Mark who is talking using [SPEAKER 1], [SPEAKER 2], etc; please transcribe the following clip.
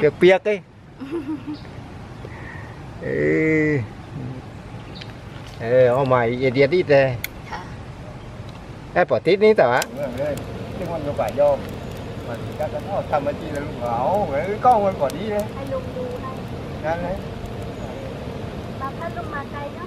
[SPEAKER 1] Việc việc ấy. Ê. Ê, hôm mày đi đi đi tè Ê, bỏ tít ní tao á
[SPEAKER 2] Chứ con nhiều phải do. Mà chỉ các cái họ thăm chi là lúc áo Cái con con bỏ đi đấy.
[SPEAKER 3] Hay lùng đù đâu
[SPEAKER 2] Nhanh đấy.
[SPEAKER 3] Bà phát lúc mà cây đó.